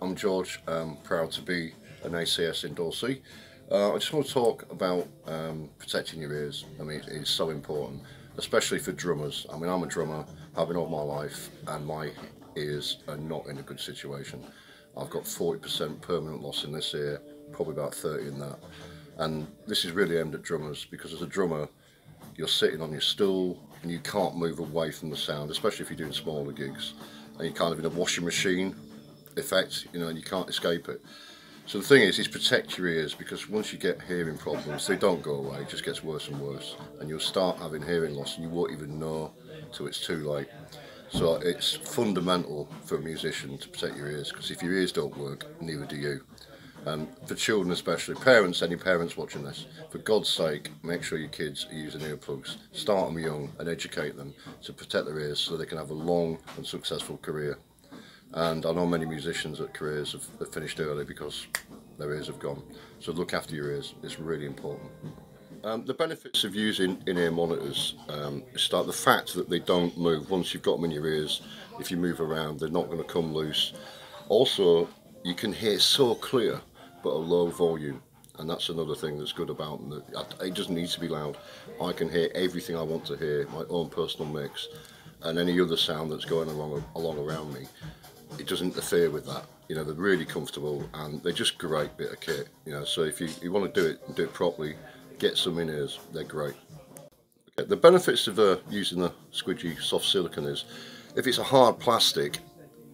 I'm George. I'm proud to be an ACS endorsee. Uh, I just want to talk about um, protecting your ears. I mean, it's so important, especially for drummers. I mean, I'm a drummer, have been all my life, and my ears are not in a good situation. I've got 40% permanent loss in this ear, probably about 30 in that. And this is really aimed at drummers because as a drummer, you're sitting on your stool and you can't move away from the sound, especially if you're doing smaller gigs. And you're kind of in a washing machine effect, you know, and you can't escape it. So the thing is, is protect your ears because once you get hearing problems, they don't go away. It just gets worse and worse, and you'll start having hearing loss, and you won't even know till it's too late. So it's fundamental for a musician to protect your ears because if your ears don't work, neither do you. And for children especially, parents, any parents watching this, for God's sake, make sure your kids are using earplugs. Start them young and educate them to protect their ears so they can have a long and successful career. And I know many musicians that careers have, have finished early because their ears have gone. So look after your ears, it's really important. Um, the benefits of using in-ear monitors um, start the fact that they don't move. Once you've got them in your ears, if you move around, they're not going to come loose. Also, you can hear so clear, but a low volume. And that's another thing that's good about them. It doesn't need to be loud. I can hear everything I want to hear, my own personal mix, and any other sound that's going along, along around me it doesn't interfere with that. You know, they're really comfortable and they're just great bit of kit. You know, so if you, you want to do it and do it properly, get some in ears. They're great. Okay, the benefits of uh, using the squidgy soft silicone is, if it's a hard plastic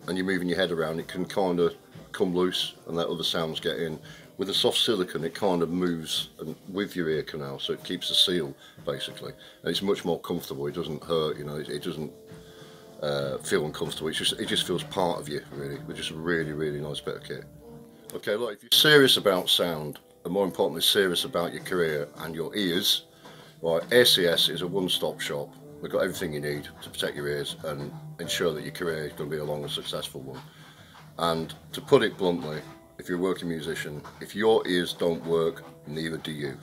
and you're moving your head around, it can kind of come loose and let other sounds get in. With a soft silicone, it kind of moves and with your ear canal, so it keeps the seal basically, and it's much more comfortable. It doesn't hurt, you know, it, it doesn't uh, feel uncomfortable. It just it just feels part of you really. Which is a really really nice bit of kit. Okay, look, if you're serious about sound, and more importantly serious about your career and your ears, right, ACS is a one-stop shop. We've got everything you need to protect your ears and ensure that your career is going to be a long and successful one. And to put it bluntly, if you're a working musician, if your ears don't work, neither do you.